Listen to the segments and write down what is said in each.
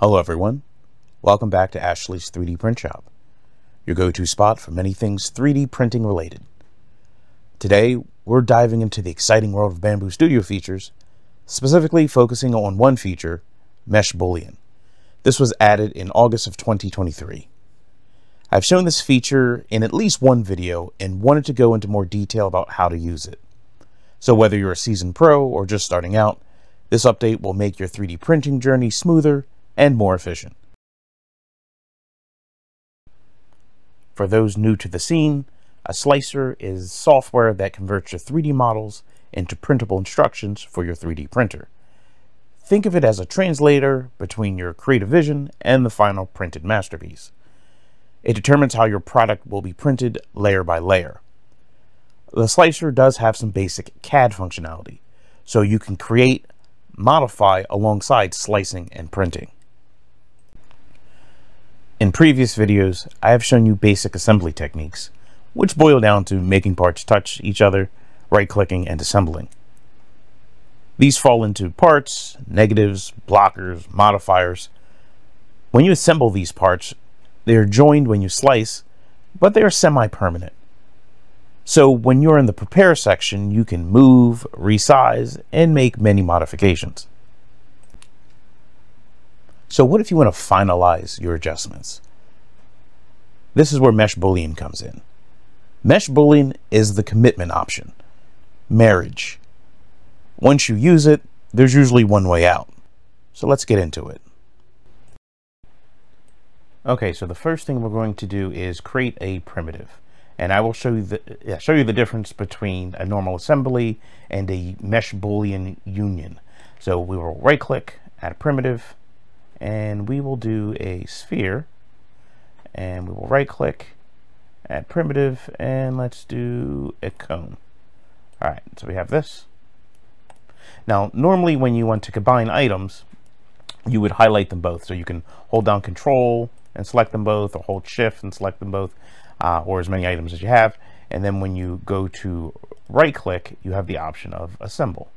Hello everyone, welcome back to Ashley's 3D Print Shop, your go-to spot for many things 3D printing related. Today, we're diving into the exciting world of Bambu Studio features, specifically focusing on one feature, Mesh Boolean. This was added in August of 2023. I've shown this feature in at least one video and wanted to go into more detail about how to use it. So whether you're a seasoned pro or just starting out, this update will make your 3D printing journey smoother and more efficient. For those new to the scene, a slicer is software that converts your 3D models into printable instructions for your 3D printer. Think of it as a translator between your creative vision and the final printed masterpiece. It determines how your product will be printed layer by layer. The slicer does have some basic CAD functionality, so you can create, modify alongside slicing and printing. In previous videos, I have shown you basic assembly techniques, which boil down to making parts touch each other, right-clicking, and assembling. These fall into parts, negatives, blockers, modifiers. When you assemble these parts, they are joined when you slice, but they are semi-permanent. So when you're in the prepare section, you can move, resize, and make many modifications. So what if you want to finalize your adjustments? This is where Mesh Boolean comes in. Mesh Boolean is the commitment option, marriage. Once you use it, there's usually one way out. So let's get into it. Okay, so the first thing we're going to do is create a primitive. And I will show you the yeah, show you the difference between a normal assembly and a mesh boolean union. So we will right click, add a primitive, and we will do a sphere and we will right click add primitive and let's do a cone. All right so we have this. Now normally when you want to combine items you would highlight them both. So you can hold down control and select them both or hold shift and select them both uh, or as many items as you have. And then when you go to right click you have the option of assemble.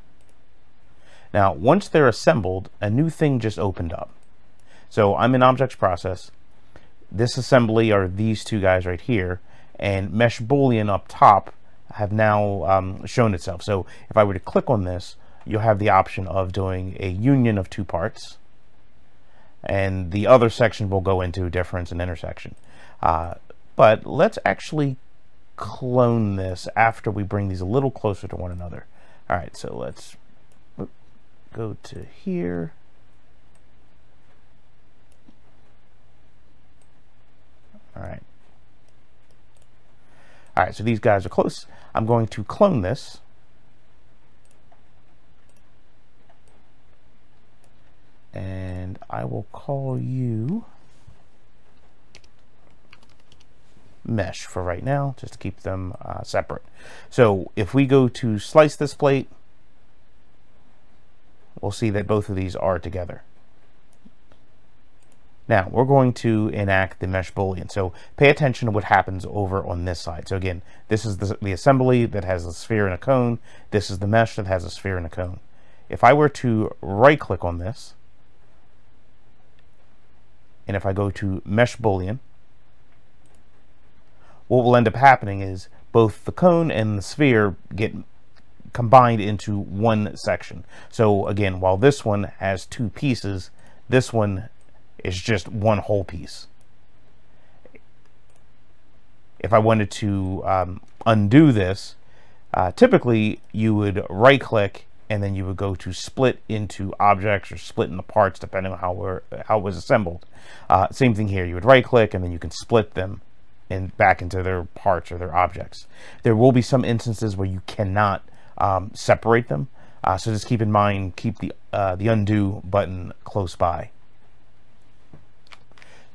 Now once they're assembled a new thing just opened up so I'm in objects process. This assembly are these two guys right here, and mesh boolean up top have now um, shown itself. So if I were to click on this, you'll have the option of doing a union of two parts. And the other section will go into difference and intersection. Uh, but let's actually clone this after we bring these a little closer to one another. All right, so let's go to here. All right. All right, so these guys are close. I'm going to clone this. And I will call you mesh for right now, just to keep them uh, separate. So if we go to slice this plate, we'll see that both of these are together. Now, we're going to enact the mesh boolean. So pay attention to what happens over on this side. So again, this is the, the assembly that has a sphere and a cone. This is the mesh that has a sphere and a cone. If I were to right click on this, and if I go to mesh boolean, what will end up happening is both the cone and the sphere get combined into one section. So again, while this one has two pieces, this one is just one whole piece. If I wanted to um, undo this, uh, typically you would right click and then you would go to split into objects or split into parts depending on how, how it was assembled. Uh, same thing here, you would right click and then you can split them and back into their parts or their objects. There will be some instances where you cannot um, separate them. Uh, so just keep in mind, keep the, uh, the undo button close by.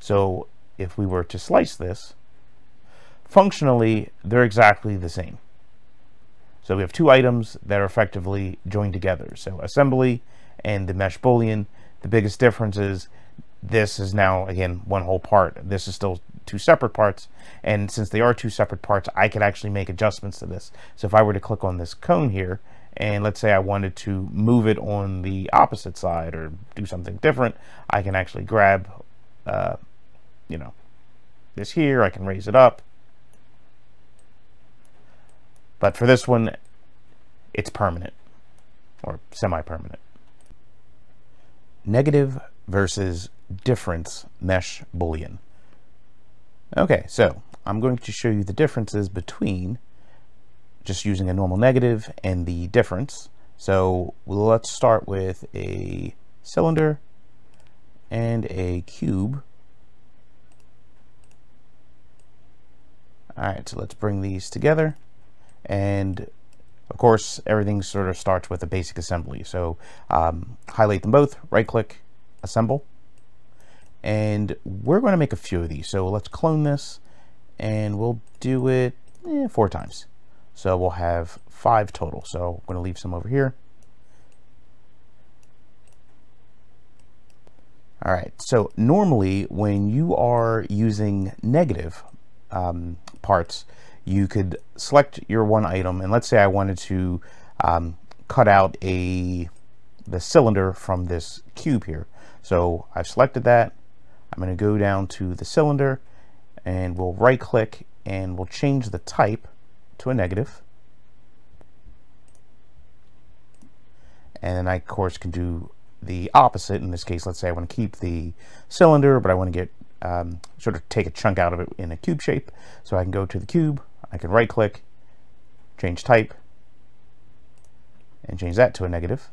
So if we were to slice this, functionally, they're exactly the same. So we have two items that are effectively joined together. So assembly and the mesh boolean. The biggest difference is this is now, again, one whole part. This is still two separate parts. And since they are two separate parts, I could actually make adjustments to this. So if I were to click on this cone here and let's say I wanted to move it on the opposite side or do something different, I can actually grab, uh, you know, this here, I can raise it up. But for this one, it's permanent or semi-permanent. Negative versus difference mesh boolean. Okay, so I'm going to show you the differences between just using a normal negative and the difference. So let's start with a cylinder and a cube. All right, so let's bring these together. And of course, everything sort of starts with a basic assembly. So um, highlight them both, right click, assemble. And we're going to make a few of these. So let's clone this and we'll do it eh, four times. So we'll have five total. So I'm going to leave some over here. All right, so normally when you are using negative um, parts, you could select your one item and let's say I wanted to um, cut out a the cylinder from this cube here. So I've selected that. I'm going to go down to the cylinder and we'll right click and we'll change the type to a negative. And then I of course can do the opposite. In this case, let's say I want to keep the cylinder, but I want to get um, sort of take a chunk out of it in a cube shape. So I can go to the cube, I can right click, change type, and change that to a negative.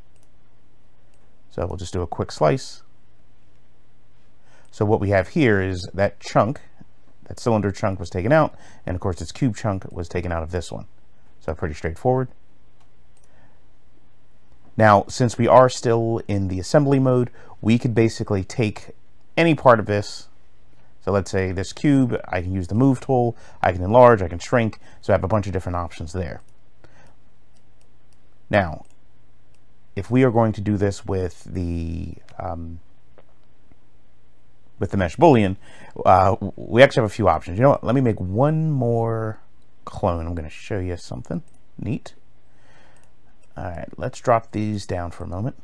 So we'll just do a quick slice. So what we have here is that chunk, that cylinder chunk was taken out, and of course its cube chunk was taken out of this one. So pretty straightforward. Now, since we are still in the assembly mode, we could basically take any part of this, so let's say this cube, I can use the move tool, I can enlarge, I can shrink, so I have a bunch of different options there. Now, if we are going to do this with the um, with the mesh boolean, uh, we actually have a few options. You know what? Let me make one more clone. I'm going to show you something neat. All right, let's drop these down for a moment.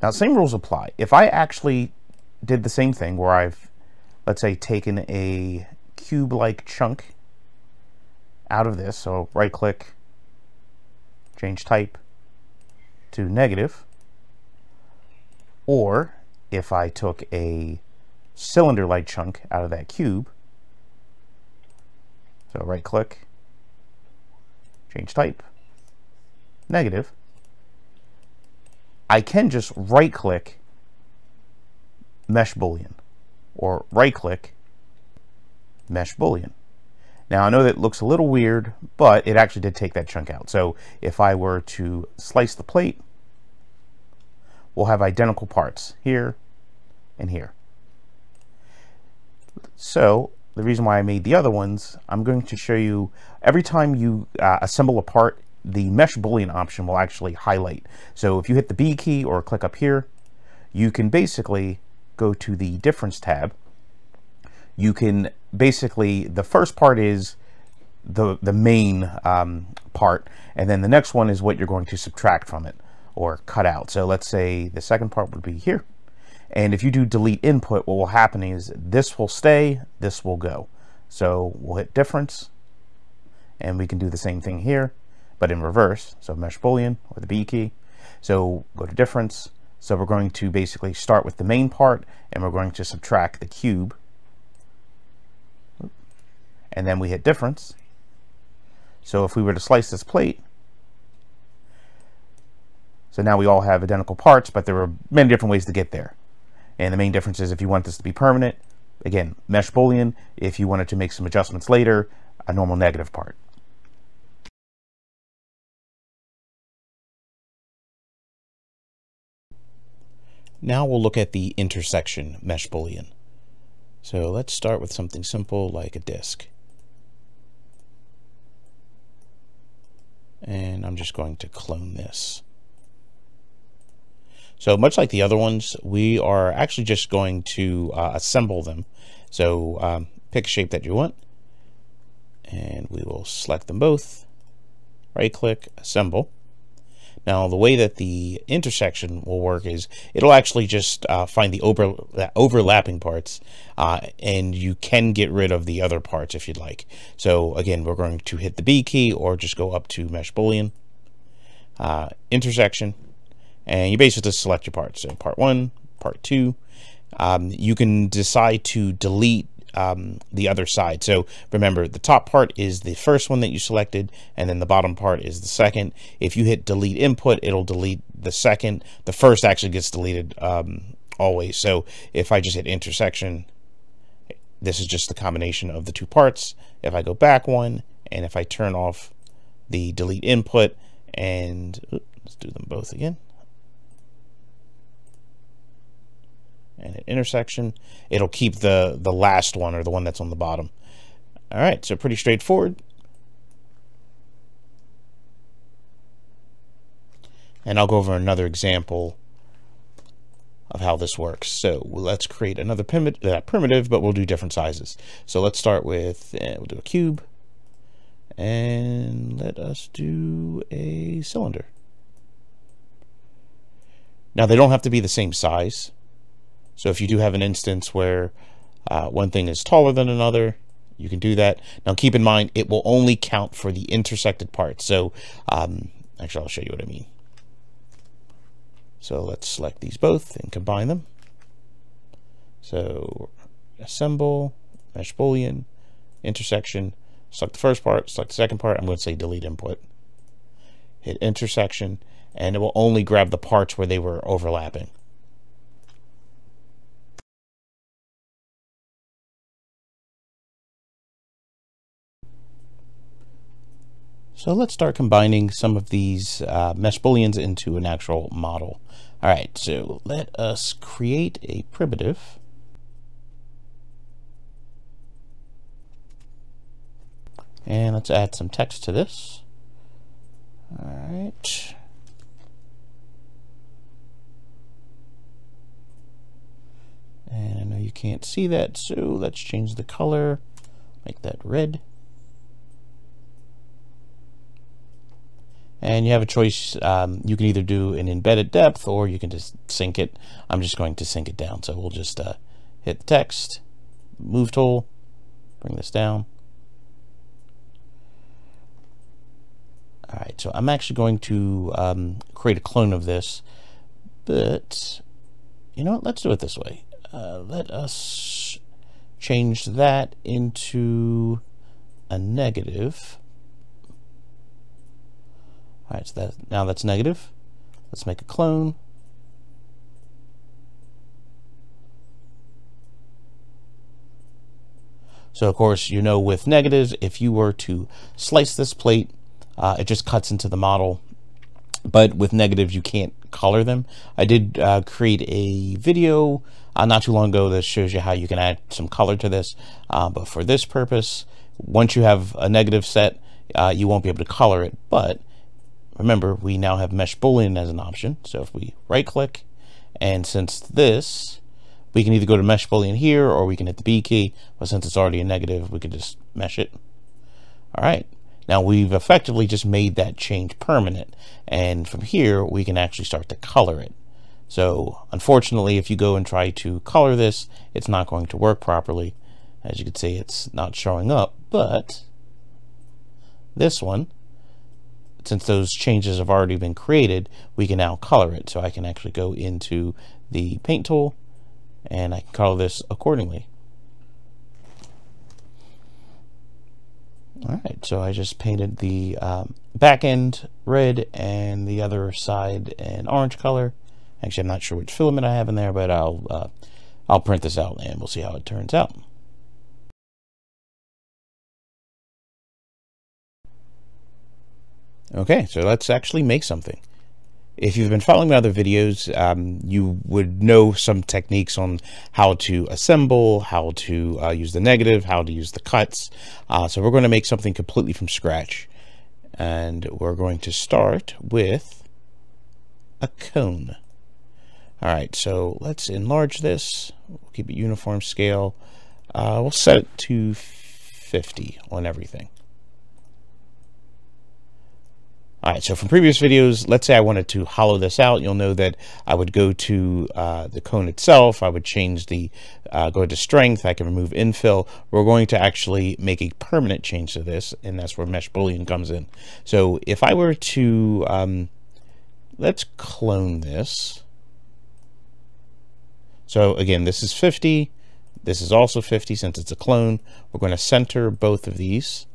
Now, same rules apply. If I actually did the same thing where I've, let's say, taken a cube-like chunk out of this. So right click, change type to negative. Or if I took a cylinder-like chunk out of that cube, so right click, change type, negative, I can just right click mesh boolean or right click mesh boolean. Now I know that looks a little weird, but it actually did take that chunk out. So if I were to slice the plate, we'll have identical parts here and here. So the reason why I made the other ones, I'm going to show you every time you uh, assemble a part, the mesh boolean option will actually highlight. So if you hit the B key or click up here, you can basically go to the difference tab, you can basically, the first part is the, the main um, part, and then the next one is what you're going to subtract from it or cut out. So let's say the second part would be here. And if you do delete input, what will happen is this will stay, this will go. So we'll hit difference, and we can do the same thing here, but in reverse. So mesh boolean or the B key. So go to difference, so we're going to basically start with the main part and we're going to subtract the cube. And then we hit difference. So if we were to slice this plate, so now we all have identical parts, but there are many different ways to get there. And the main difference is if you want this to be permanent, again, mesh boolean. If you wanted to make some adjustments later, a normal negative part. Now we'll look at the intersection mesh boolean. So let's start with something simple like a disk. And I'm just going to clone this. So much like the other ones, we are actually just going to uh, assemble them. So um, pick a shape that you want. And we will select them both. right click, assemble. Now, the way that the intersection will work is it'll actually just uh, find the over, overlapping parts, uh, and you can get rid of the other parts if you'd like. So again, we're going to hit the B key or just go up to Mesh Boolean, uh, intersection, and you basically just select your parts. So part one, part two. Um, you can decide to delete um, the other side. So remember, the top part is the first one that you selected, and then the bottom part is the second. If you hit delete input, it'll delete the second. The first actually gets deleted um, always. So if I just hit intersection, this is just the combination of the two parts. If I go back one, and if I turn off the delete input, and oops, let's do them both again. And an intersection. It'll keep the, the last one or the one that's on the bottom. All right, so pretty straightforward. And I'll go over another example of how this works. So let's create another uh, primitive, but we'll do different sizes. So let's start with, uh, we'll do a cube. And let us do a cylinder. Now they don't have to be the same size. So if you do have an instance where uh, one thing is taller than another, you can do that. Now keep in mind, it will only count for the intersected parts. So um, actually, I'll show you what I mean. So let's select these both and combine them. So assemble, mesh boolean, intersection, select the first part, select the second part. I'm going to say delete input. Hit intersection, and it will only grab the parts where they were overlapping. So let's start combining some of these uh, mesh booleans into an actual model. All right, so let us create a primitive. And let's add some text to this. All right. And I know you can't see that, so let's change the color, make that red. And you have a choice um, you can either do an embedded depth or you can just sink it. I'm just going to sink it down. So we'll just uh, hit the text move tool bring this down. Alright so I'm actually going to um, create a clone of this. But you know what? Let's do it this way. Uh, let us change that into a negative all right, so that, now that's negative. Let's make a clone. So of course, you know with negatives, if you were to slice this plate, uh, it just cuts into the model. But with negatives, you can't color them. I did uh, create a video uh, not too long ago that shows you how you can add some color to this. Uh, but for this purpose, once you have a negative set, uh, you won't be able to color it. But remember, we now have Mesh Boolean as an option. So if we right click, and since this, we can either go to Mesh Boolean here, or we can hit the B key, but since it's already a negative, we can just mesh it. All right. Now we've effectively just made that change permanent. And from here, we can actually start to color it. So unfortunately, if you go and try to color this, it's not going to work properly. As you can see, it's not showing up, but this one, since those changes have already been created, we can now color it. So I can actually go into the paint tool and I can color this accordingly. All right, so I just painted the um, back end red and the other side an orange color. Actually, I'm not sure which filament I have in there, but I'll uh, I'll print this out and we'll see how it turns out. Okay, so let's actually make something. If you've been following my other videos, um, you would know some techniques on how to assemble, how to uh, use the negative, how to use the cuts. Uh, so we're going to make something completely from scratch. And we're going to start with a cone. All right, so let's enlarge this. We'll keep it uniform scale. Uh, we'll set it to 50 on everything. All right, so from previous videos, let's say I wanted to hollow this out. You'll know that I would go to uh, the cone itself. I would change the, uh, go to strength. I can remove infill. We're going to actually make a permanent change to this, and that's where mesh boolean comes in. So if I were to, um, let's clone this. So again, this is 50. This is also 50 since it's a clone. We're going to center both of these.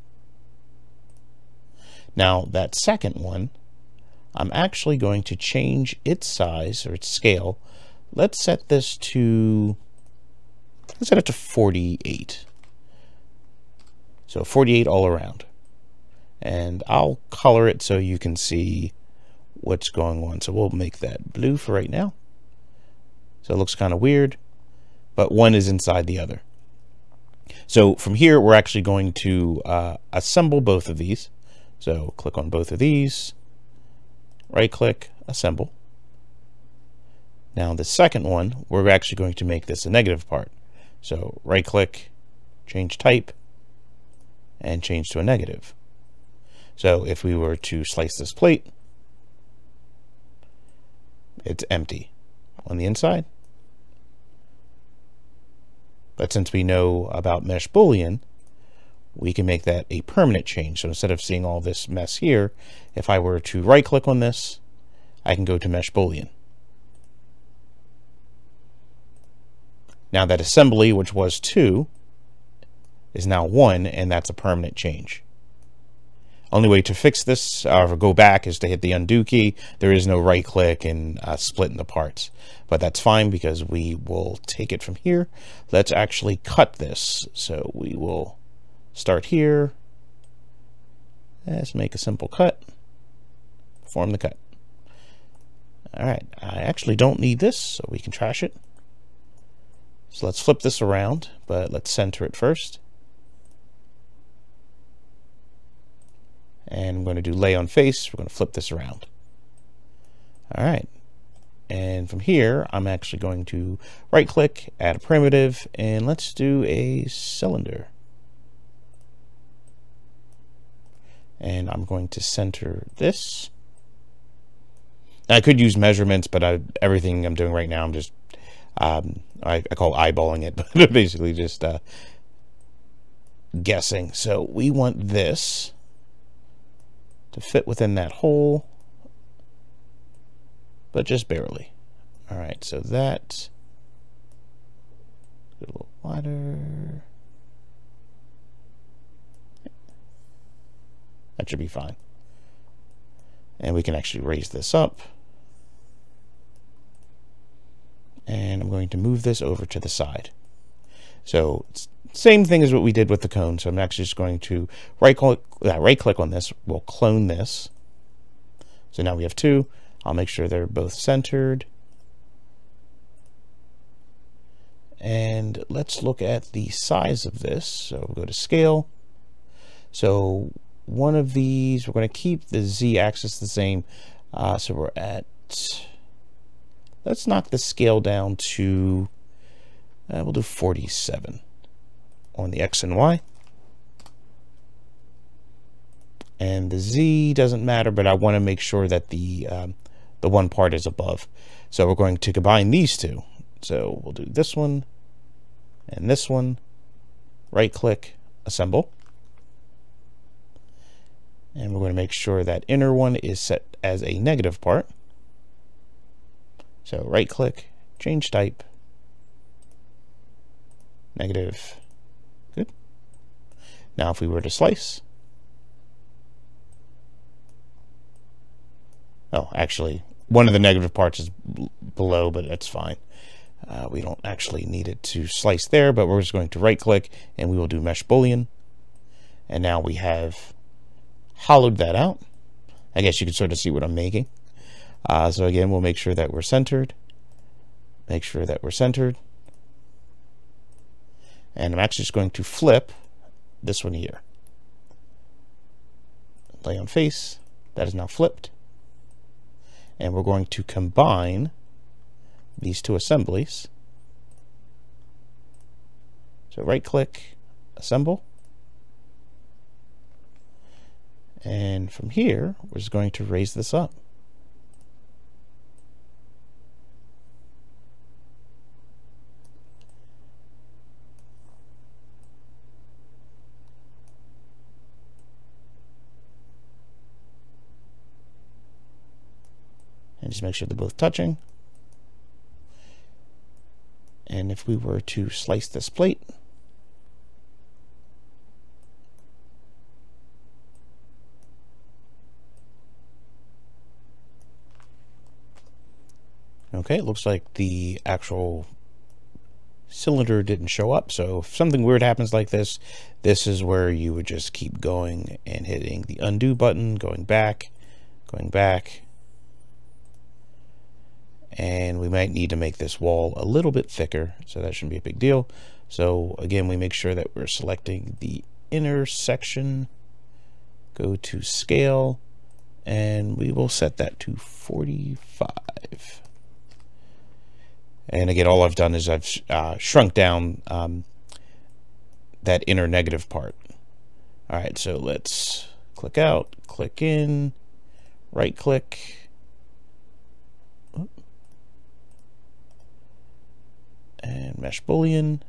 Now, that second one, I'm actually going to change its size or its scale. Let's set this to, let's set it to 48. So 48 all around. And I'll color it so you can see what's going on. So we'll make that blue for right now. So it looks kind of weird, but one is inside the other. So from here, we're actually going to uh, assemble both of these. So click on both of these, right click, assemble. Now the second one, we're actually going to make this a negative part. So right click, change type, and change to a negative. So if we were to slice this plate, it's empty on the inside. But since we know about mesh boolean, we can make that a permanent change. So instead of seeing all this mess here, if I were to right click on this, I can go to mesh boolean. Now that assembly, which was two, is now one, and that's a permanent change. Only way to fix this or go back is to hit the undo key. There is no right click and uh, split into parts, but that's fine because we will take it from here. Let's actually cut this. So we will start here. Let's make a simple cut. Form the cut. All right, I actually don't need this, so we can trash it. So let's flip this around, but let's center it first. And I'm going to do lay on face. We're going to flip this around. All right. And from here, I'm actually going to right click, add a primitive, and let's do a cylinder. And I'm going to center this. I could use measurements, but I, everything I'm doing right now, I'm just, um, I, I, call eyeballing it, but basically just uh, guessing. So we want this to fit within that hole, but just barely. All right, so that, a little wider. That should be fine. And we can actually raise this up. And I'm going to move this over to the side. So same thing as what we did with the cone. So I'm actually just going to right click, uh, right click on this. We'll clone this. So now we have two. I'll make sure they're both centered. And let's look at the size of this. So we'll go to scale. So one of these, we're going to keep the z-axis the same. Uh, so we're at, let's knock the scale down to, uh, we'll do 47 on the x and y. And the z doesn't matter, but I want to make sure that the, um, the one part is above. So we're going to combine these two. So we'll do this one and this one, right click, assemble. And we're going to make sure that inner one is set as a negative part. So right click, change type, negative, good. Now if we were to slice, oh, actually, one of the negative parts is below, but that's fine. Uh, we don't actually need it to slice there, but we're just going to right click and we will do mesh boolean. And now we have hollowed that out. I guess you can sort of see what I'm making. Uh, so again, we'll make sure that we're centered. Make sure that we're centered. And I'm actually just going to flip this one here. Lay on face. That is now flipped. And we're going to combine these two assemblies. So right click, assemble. And from here, we're just going to raise this up. And just make sure they're both touching. And if we were to slice this plate, Okay, it looks like the actual cylinder didn't show up. So if something weird happens like this, this is where you would just keep going and hitting the undo button, going back, going back. And we might need to make this wall a little bit thicker, so that shouldn't be a big deal. So again, we make sure that we're selecting the inner section, go to scale, and we will set that to 45. And again, all I've done is I've uh, shrunk down um, that inner negative part. All right, so let's click out, click in, right click. And mesh boolean,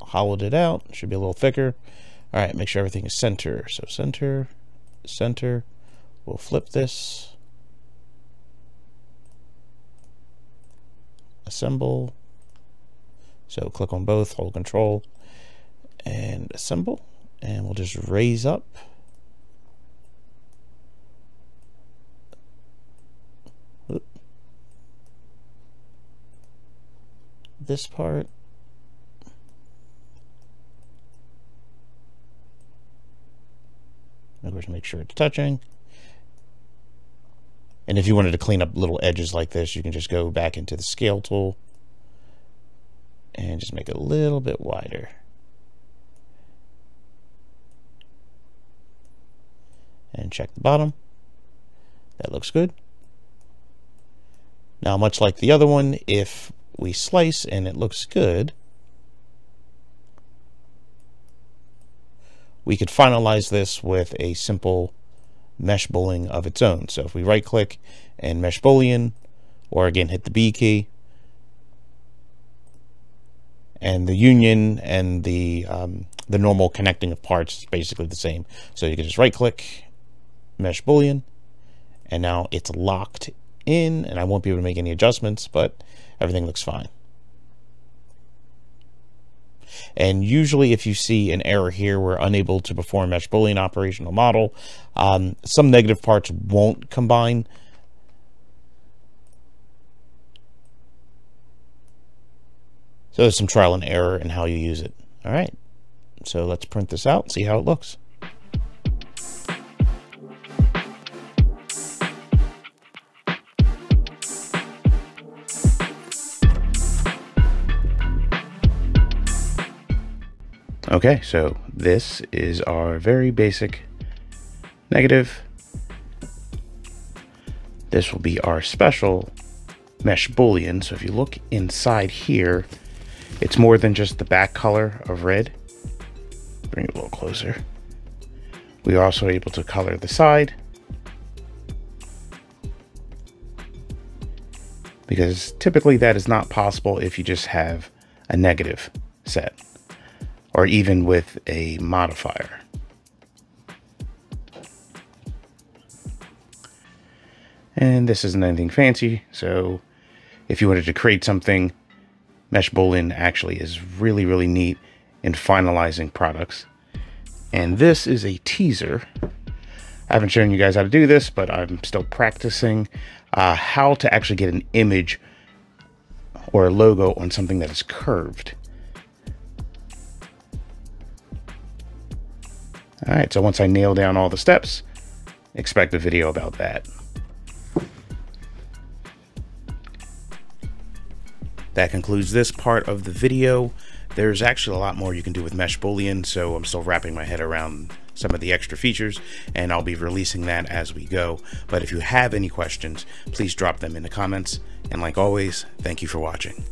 hollowed it out, should be a little thicker. All right, make sure everything is center. So center, center, we'll flip this. Assemble. So click on both, hold control, and assemble. And we'll just raise up. This part. Of course, make sure it's touching. And if you wanted to clean up little edges like this, you can just go back into the scale tool and just make it a little bit wider. And check the bottom. That looks good. Now, much like the other one, if we slice and it looks good, we could finalize this with a simple mesh boolean of its own. So if we right click and mesh boolean, or again hit the B key, and the union and the um, the normal connecting of parts is basically the same. So you can just right click, mesh boolean, and now it's locked in, and I won't be able to make any adjustments, but everything looks fine. And usually if you see an error here, we're unable to perform mesh boolean operational model. Um, some negative parts won't combine. So there's some trial and error in how you use it. All right. So let's print this out and see how it looks. Okay, so this is our very basic negative. This will be our special mesh boolean. So if you look inside here, it's more than just the back color of red. Bring it a little closer. We are also able to color the side. Because typically that is not possible if you just have a negative set or even with a modifier. And this isn't anything fancy, so if you wanted to create something, Mesh Boolean actually is really, really neat in finalizing products. And this is a teaser. I haven't shown you guys how to do this, but I'm still practicing uh, how to actually get an image or a logo on something that is curved. All right, so once I nail down all the steps, expect a video about that. That concludes this part of the video. There's actually a lot more you can do with Mesh Boolean, so I'm still wrapping my head around some of the extra features, and I'll be releasing that as we go. But if you have any questions, please drop them in the comments. And like always, thank you for watching.